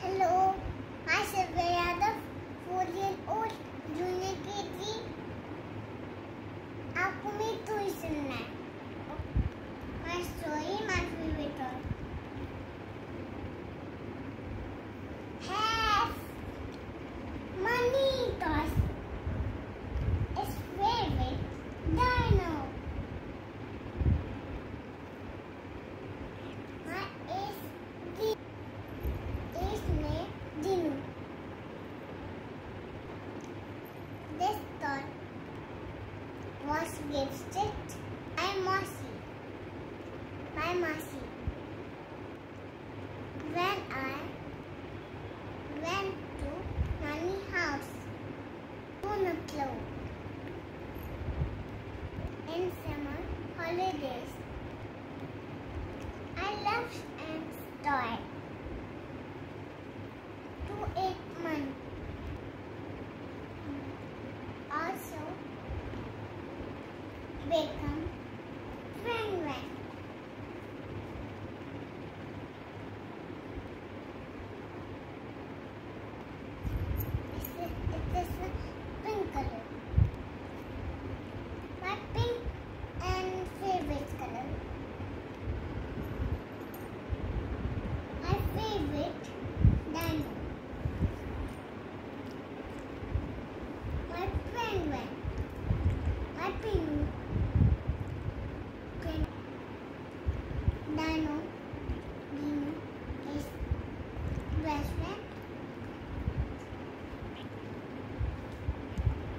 Hello. Mossy gives it. I'm Mossy. My Mossy. When I went to Nanny house, on a cloud. In summer holidays, I loved and toy. To eight months. Beckham.